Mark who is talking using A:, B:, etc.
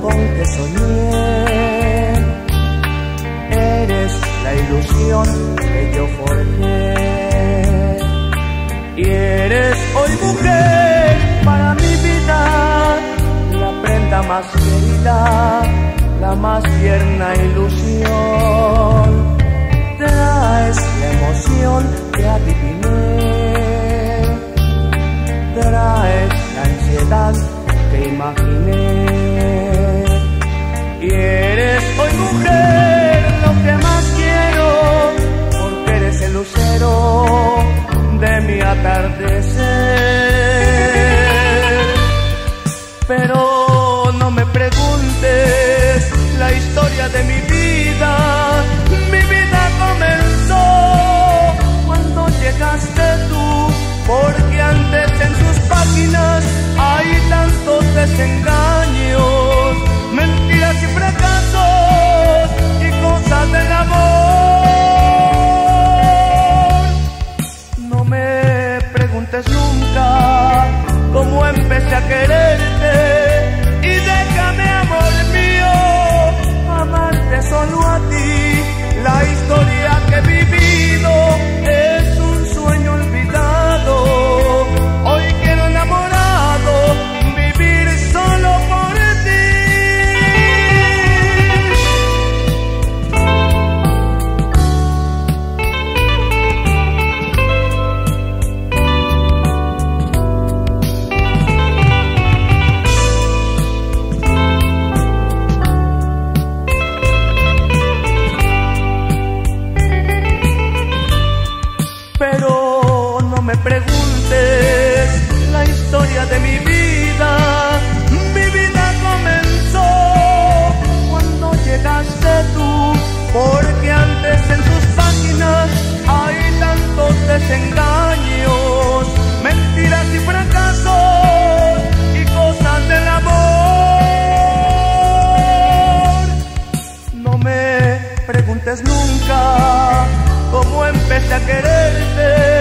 A: con que soñé. Eres la ilusión que yo forjé. Y eres hoy mujer para mi vida, la prenda más querida, la más tierna ilusión. Traes la emoción que adiviné, traes la ansiedad que imaginé. Y eres hoy mujer lo que más quiero, porque eres el lucero de mi atardecer. Pero no me preguntes la historia de mi vida, mi vida comenzó cuando llegaste tú, porque antes en sus páginas hay tantos desengaños, me preguntes nunca cómo empecé a quererte me preguntes la historia de mi vida. Mi vida comenzó cuando llegaste tú, porque antes en sus páginas hay tantos desengaños, mentiras y fracasos y cosas del amor. No me preguntes nunca cómo empecé a quererte